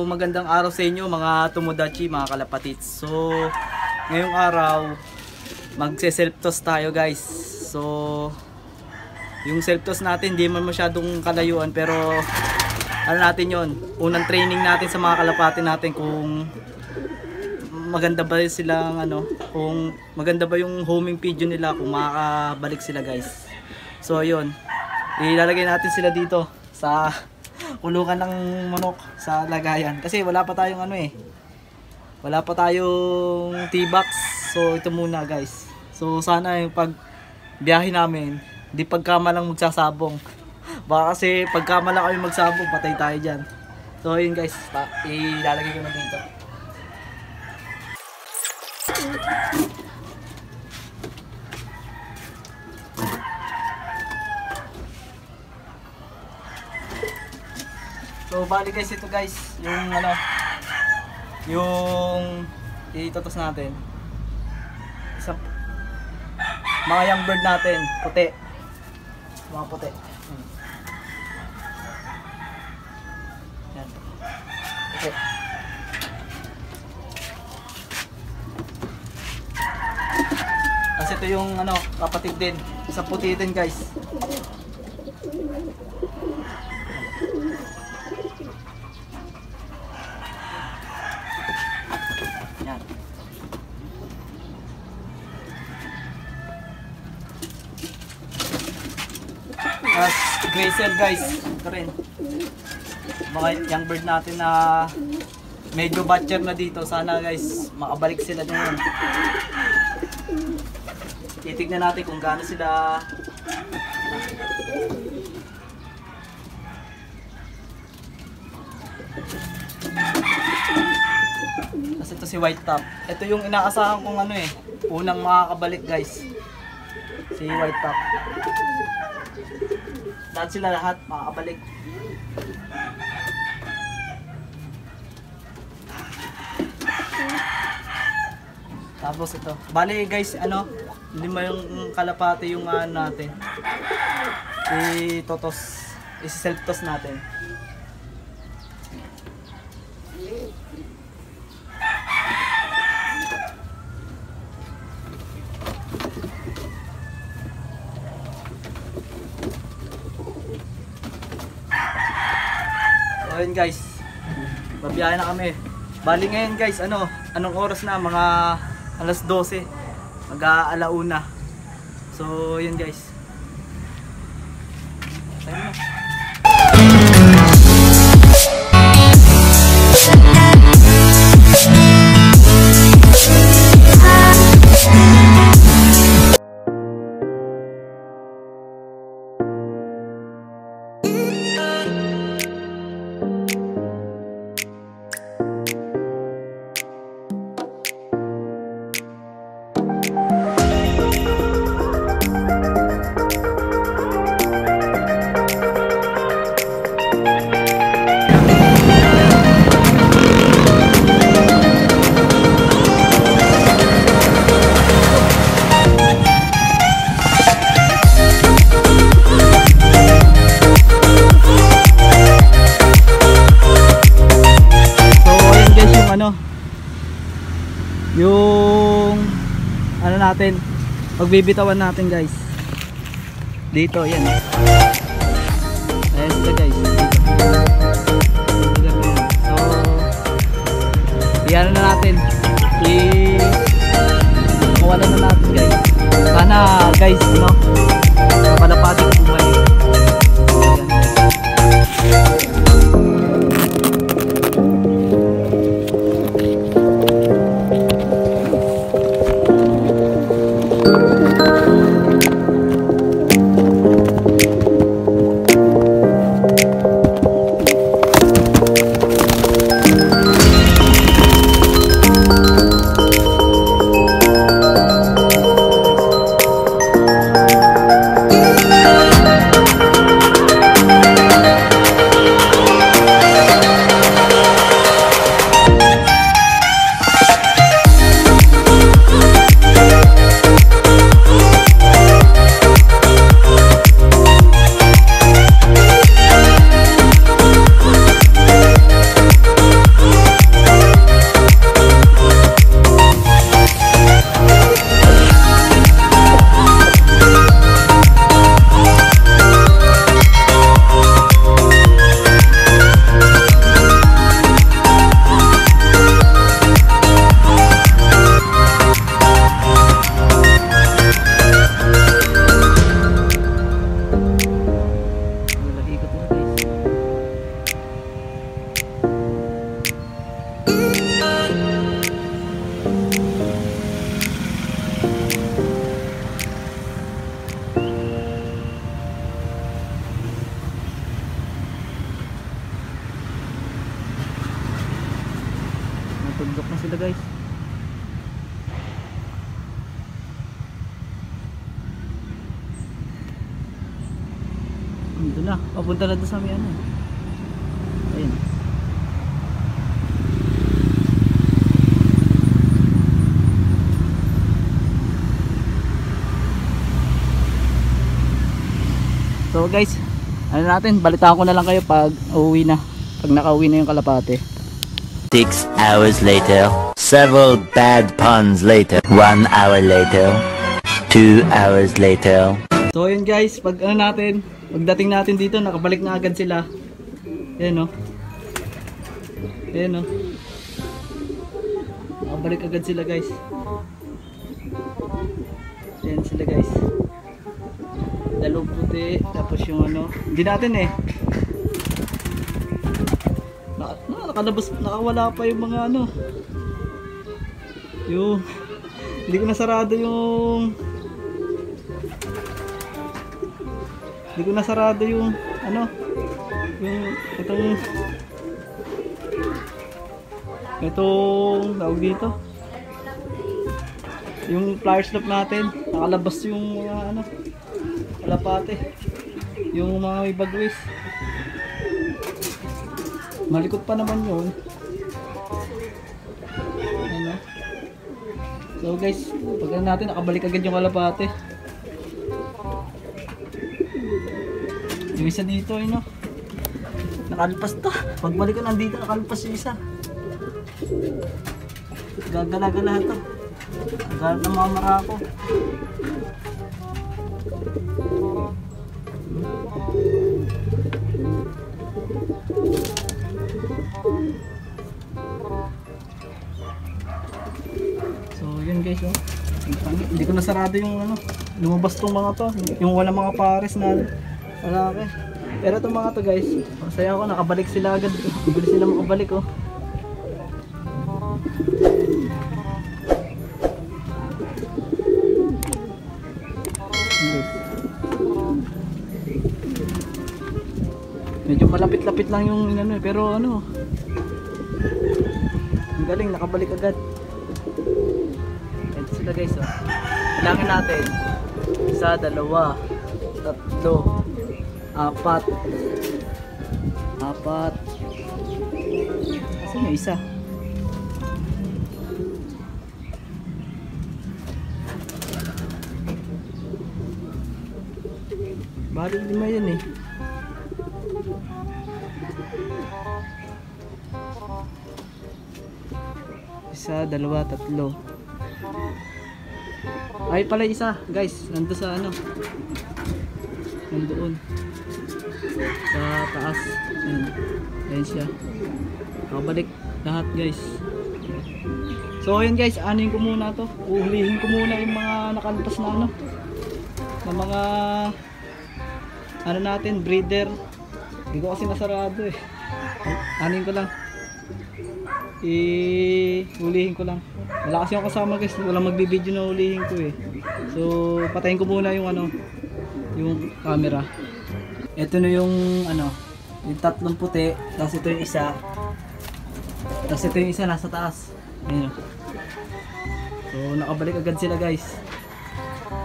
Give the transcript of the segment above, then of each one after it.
So, magandang araw sa inyo mga Tomodachi, mga kalapatits. So, ngayong araw, magse-self toss tayo guys. So, yung self toss natin, di man masyadong kalayuan pero ano natin yon unang training natin sa mga kalapati natin kung maganda ba silang ano, kung maganda ba yung homing pigeon nila, kung makakabalik sila guys. So, yun. Ilalagay natin sila dito sa kulungan ng manok sa lagayan. Kasi wala pa tayong ano eh. Wala pa tayong T-box. So ito muna guys. So sana yung pag biyahe namin, di pagkama lang magsasabong. Baka kasi pagkama lang kami magsabong, patay tayo dyan. So yun guys, ilalagay ko na dito. So bali guys ito guys, yung ano yung itotos natin. Isa mga young bird natin, puti. Mga puti. Hmm. Yan. Puti. Kasi ito yung ano, kapatid din. Isa puti din guys. Yan. As Gracer guys, ito rin. Mga young bird natin na medyo batcher na dito. Sana guys, makabalik sila doon. Titignan natin kung gaano sila Kasi ito si White Top. Ito yung inaasahan kong ano eh. Unang makakabalik guys. Si White Top. Lahat sila lahat makakabalik. Tapos ito. Bali guys, ano, lima yung kalapate yung ano natin. I-totos. I-self-toss natin. So guys, babiyahe na kami. Bali ngayon guys, ano, anong oras na? Mga alas 12. Mag-aalauna. So yun guys. Pagbibitawan natin guys. Dito yan ayun sila guys. Dito. So iyan na natin? I mawalan na natin guys. Sana guys ano kapalapati ko bumalik Papunta na doon sa may ano. Ayun. So guys, ano natin, balitaan ko na lang kayo pag uuwi na. Pag nakauwi na yung kalapate. Six hours later. Several bad puns later. One hour later. Two hours later. So yun guys, pag ano natin, pagdating natin dito, nakabalik na agad sila. Ayan o. Ayan o. Nakabalik agad sila guys. Ayan sila guys. Dalawang puti, tapos yung ano, hindi natin eh. Naka, na, nakalabas, nakawala pa yung mga ano. Yung, hindi ko nasarado yung Hindi ko nasarado yung ano yung itong itong tawag dito. Yung flyer slip natin nakalabas yung mga ano kalapate. Yung mga may bagwis. Malikot pa naman yun. Ano? So guys pag ano natin nakabalik agad yung kalapate Yung isa dito ay no. Nakalpas to. Pagbalik ko nandito nakalpas yung isa. Gagala-gala to. Agad na mamara ako. So yun guys oh. Hindi ko nasarado yung ano. Lumabas tong mga to. Yung wala mga pares na Malaki. Pero itong mga to guys, masaya ako nakabalik sila agad. Bilis sila makabalik oh. Medyo malapit-lapit lang yung ano eh, pero ano. Ang galing, nakabalik agad. Ito sila guys oh. Kailangan natin isa, dalawa, tatlo, apat. Apat. Saan yung isa? Bali lima yun eh. Isa, dalawa, tatlo. Ay pala isa. Guys nando sa ano. Nandoon sa taas. Ayun, ayun siya. Nakabalik lahat guys. So ayun guys. Anin ko muna to. Uhulihin ko muna yung mga nakalpas na ano. Na mga ano natin breeder. Hindi ko kasi nasarado eh. Anin ko lang. I-hulihin ko lang. Wala kasi ako kasama guys. Walang magbibideo na hulihin ko eh. So patayin ko muna yung ano yung camera ito na yung ano yung tatlong puti tapos ito yung isa. Tapos ito yung isa nasa taas. Ayun so nakabalik agad sila guys.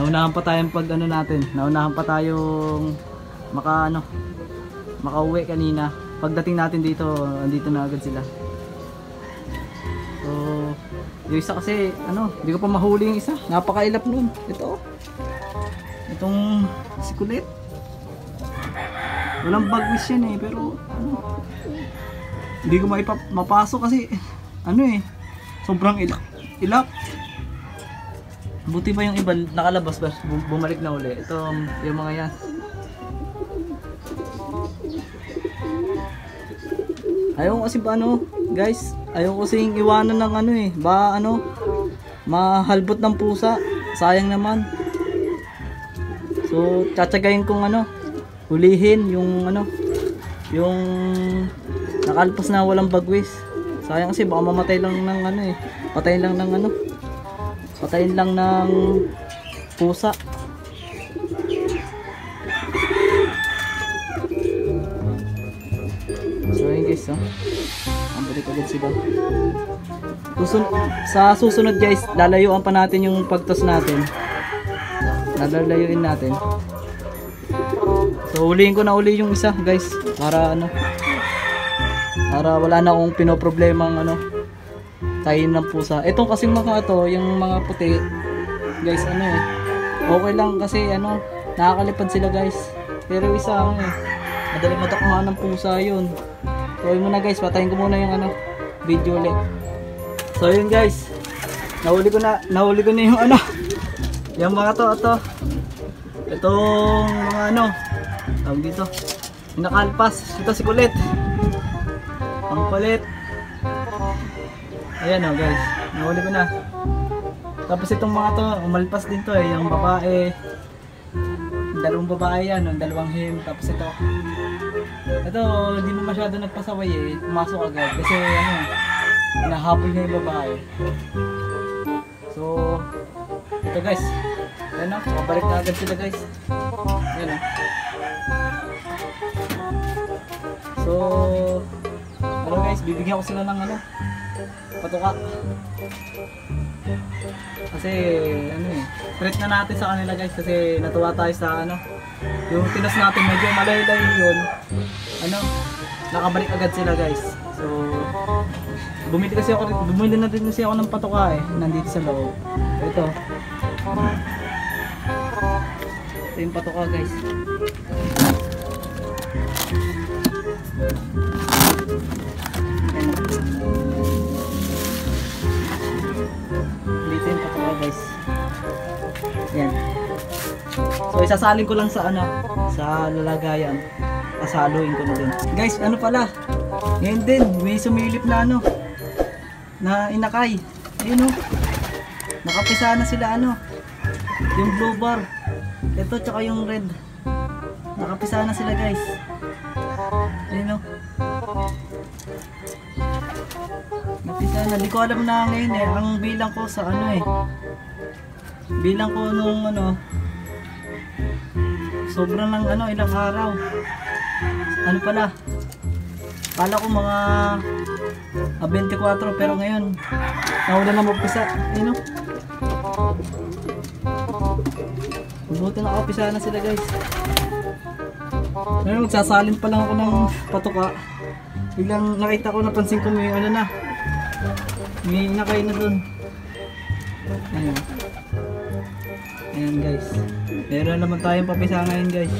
Naunahan pa tayong pag ano natin naunahan pa tayong maka ano makauwi kanina. Pagdating natin dito andito na agad sila. So yung isa kasi ano hindi ko pa mahuli yung isa. Napakailap nun. Ito itong si kulit walang bagwis yan eh pero ano hindi ko mapasok kasi ano eh sobrang ilap ilap buti ba yung iba nakalabas ba Bu- bumalik na uli. Ito yung mga yan. Ayaw kasi ba ano guys ayaw ko kasi iwanan ng ano eh ba ano mahalbot ng pusa. Sayang naman. So tsatsagayin kong ano hulihin yung ano yung nakalpas na walang bagwis sayang kasi baka mamatay lang ng ano eh patayin lang ng ano patayin lang ng pusa so yun guys oh. ang Balik agad sila. Susun sa susunod guys, lalayuan pa natin yung pagtos natin. Lalayuin natin. So ulihin ko na uli yung isa guys para ano para wala na akong pinoproblemang ano tayin ng pusa. Itong kasing mga to, yung mga puti guys ano eh okay lang kasi ano nakakalipad sila guys. Pero isa ano eh madaling matakmaan ng pusa yun. So yun muna guys, patayin ko muna yung ano video ulit. So yun guys, nahuli ko na nahuli ko na yung ano yung mga to, ito itong mga ano tawag dito. Nakalpas. Ito si kulit ang kulit ayan o guys. Nahuli ko na. Tapos itong mga to umalpas din to eh. Yung babae. Dalawang babae yan yung dalawang him tapos ito. Ito hindi mo masyado nagpasaway eh. Pumasok agad. Kasi ano nahabol niya yung babae. So ito guys. Ayan o makabalik na agad sila guys. Ayan o ano guys, bibigyan ko sila ng ano, patuka. Kasi, ano eh, treat na natin sa kanila guys kasi natuwa tayo sa ano, yung tinas natin medyo malayo-layo yun, ano, nakabalik agad sila guys. So, bumili kasi ako, bumili na din kasi ako ng patuka eh, nandito sa loob. Ito. Ito yung patuka guys. Dito yung patuka guys. Yan. So isasalin ko lang sa ano, sa lalagayan. Kasaluin ko na din. Guys, ano pala? Ngayon din, may sumilip na ano, na inakay. Ayun oh. Nakapisa na sila ano, yung blue bar. Ito tsaka yung red. Nakapisa na sila guys. Ayun oh. Napisa na. Di ko alam na ngayon eh. Ang bilang ko sa ano eh. Bilang ko nung ano. Sobrang lang ano, ilang araw. Ano pala. Kala ko mga ah, 24 pero ngayon nawala na magpisa. Ayun oh. Buti nakapisa na sila guys. Ngayon magsasalin pa lang ako ng patuka. Biglang nakita ko, napansin ko may ano na. May nakay na dun. Ayan. Ayan guys. Meron naman tayong papisa ngayon guys.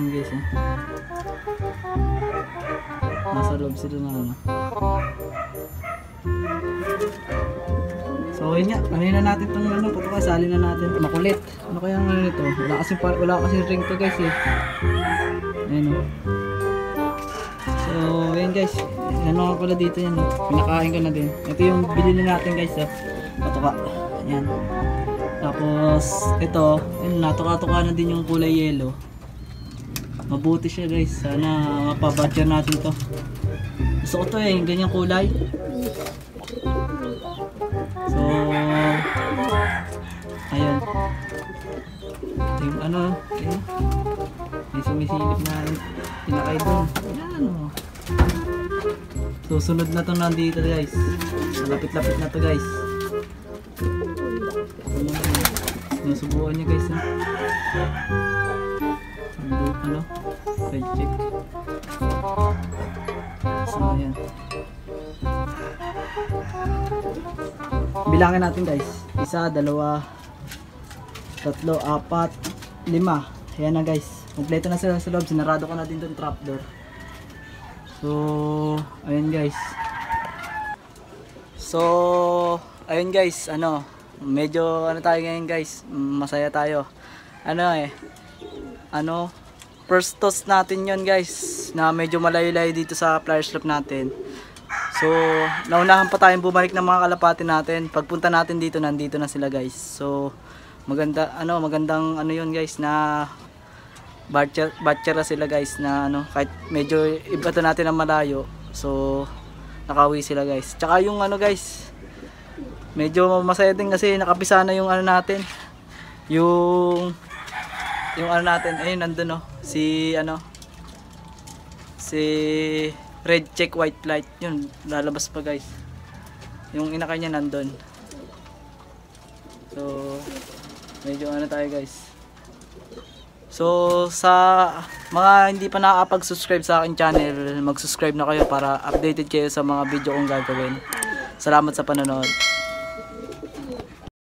Ayan guys eh. Nasa loob sila na ano. So yun nga, ano na natin itong ano, patuka, sali na natin. Makulit. Ano kaya ang nito? Wala kasi, wala kasi ring to guys eh. Ayan o. So, ayan guys. Ano nga pala dito yan oh. Pinakain ko na din. Ito yung bilhin natin guys oh. Patuka. Ayan. Tapos, ito. Ayun, natuka-tuka na din yung kulay yellow. Mabuti siya guys. Sana mapabadya natin to. Gusto ko to eh, ganyang kulay. Yung ano, ayun. May sumisilip na pinakay doon. Ayan o. Susunod na to nandito guys. Malapit-lapit na to guys. Sinusubukan niya guys ha. Ano, ano? Red check. So, ayan. Bilangin natin guys. Isa, dalawa, tatlo, apat, lima. Ayan na guys. Kompleto na sila sa loob. Sinarado ko na din itong trapdoor. So, ayun guys. So, ayun guys. Ano, medyo ano tayo ngayon guys. Masaya tayo. Ano eh. Ano, first toss natin yon guys. Na medyo malayo-layo dito sa flyers loop natin. So, naunahan pa tayong bumalik ng mga kalapati natin. Pagpunta natin dito, nandito na sila guys. So, maganda, ano, magandang ano yun guys na batchera sila guys na ano, kahit medyo iba to natin ang malayo. So, nakawi sila guys. Tsaka yung ano guys, medyo masaya din kasi nakapisa na yung ano natin. Yung yung ano natin, ayun nandun no, si ano si red check white flight yun lalabas pa guys yung ina kanya nandun so medyo ano tayo guys. So sa mga hindi pa nakakapag-subscribe sa akin channel mag-subscribe na kayo para updated kayo sa mga video kong gagawin. Salamat sa panonood